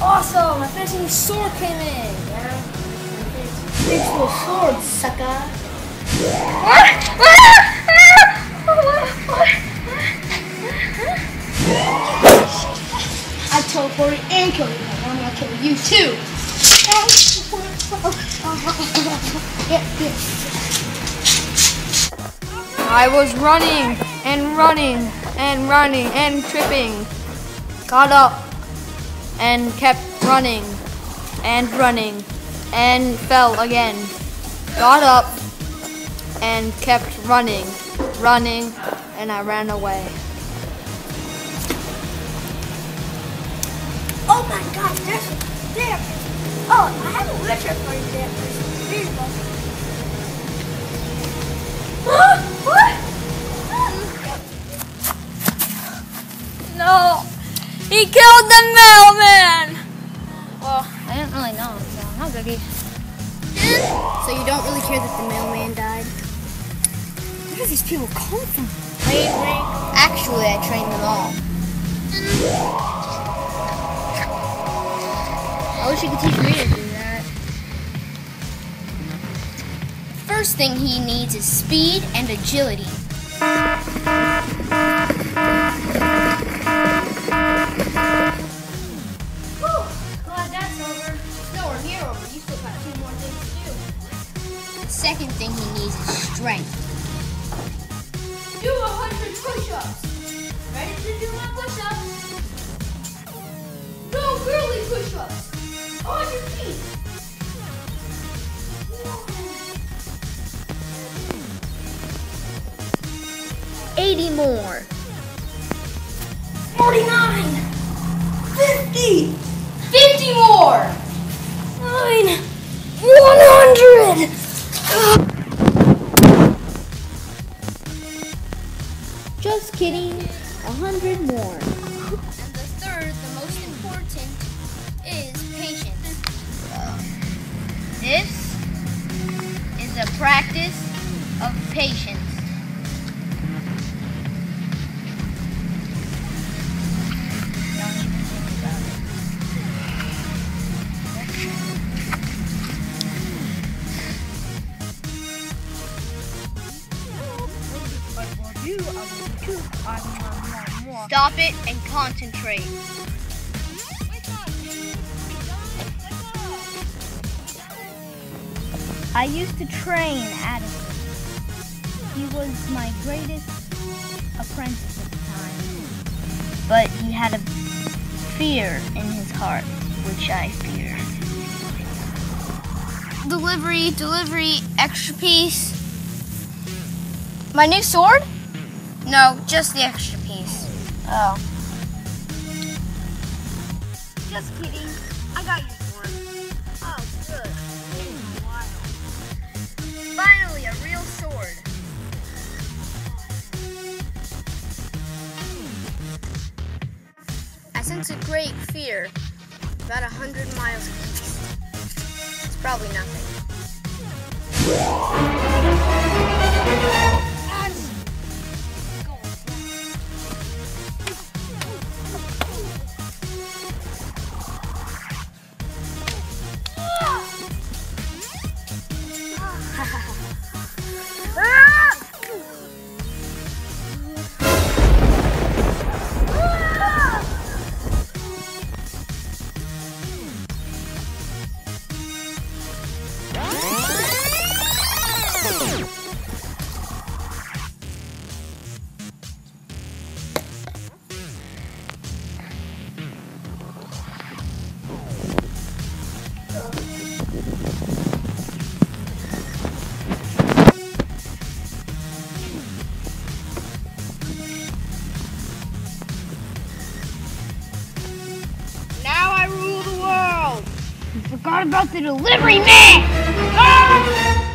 awesome! My fancy new sword came in. Full sword, sucker. I teleported and killed you. I'm gonna kill you too. I was running and running and running and tripping. Got up and kept running and running and fell again. Got up and kept running, running, and I ran away. Oh my gosh, there's there. Oh, I have a wheelchair for you there. Here he killed the mailman. Well, I didn't really know, so how could he? So you don't really care that the mailman died? Where do these people come from? Actually, I trained them all. I wish you could teach me to do that. First thing he needs is speed and agility. Second thing he needs is strength. do. Do hundred push-ups. Ready to do my push-ups? No girly push-ups. On your feet. Eighty more. 49. 50. 50 more. 9. 100. Just kidding. A hundred more. And the third, the most important, is patience. This is a practice of patience. Stop it and concentrate. I used to train Adam. He was my greatest apprentice at the time. But he had a fear in his heart, which I fear. Delivery, delivery, extra piece. My new sword? No, just the extra piece. Oh. Just kidding. I got your sword. Oh, good. Finally, a real sword. I sense a great fear. About a hundred miles east. It's probably nothing. Now I rule the world. You forgot about the delivery man. Ah!